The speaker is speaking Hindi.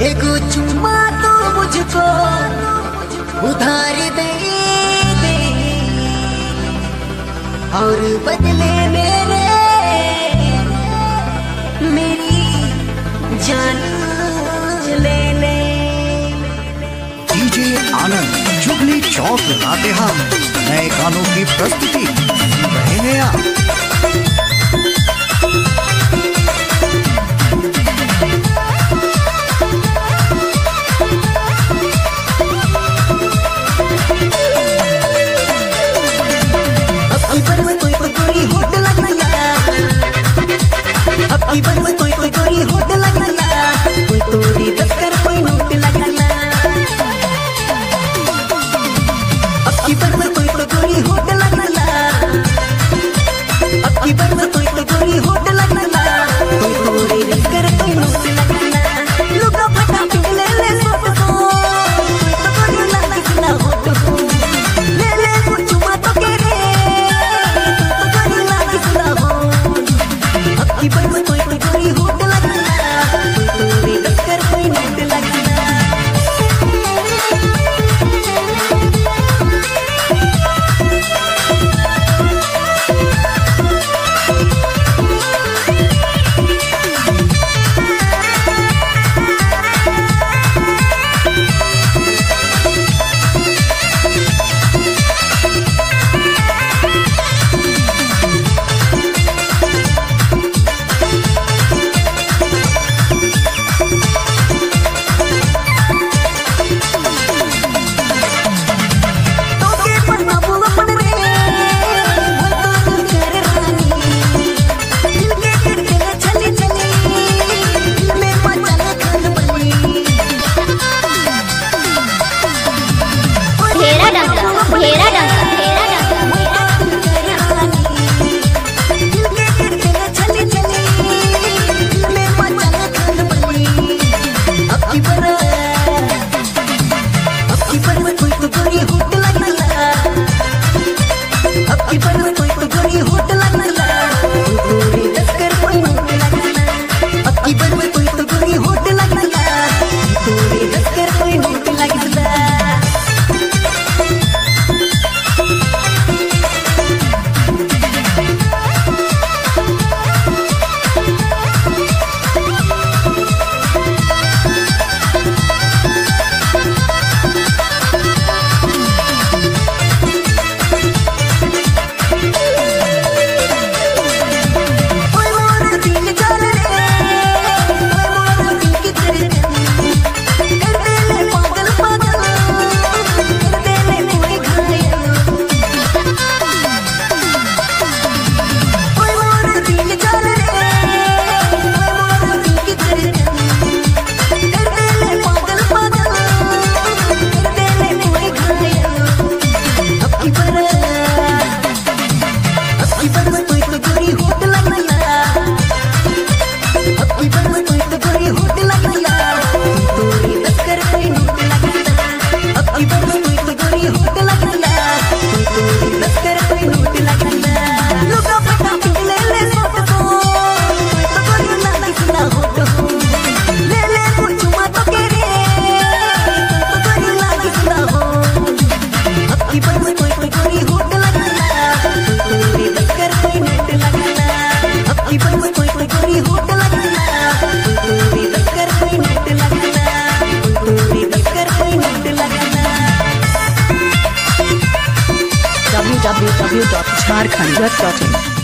एक चुम्मा तो मुझको उधार दे दे। और बदले मेरे, मेरी जान ले ले डीजे आनंद, जुगली चौक, लातेहार। नए गानों की प्रस्तुति। घेरा डांस Bar Khanjat.in.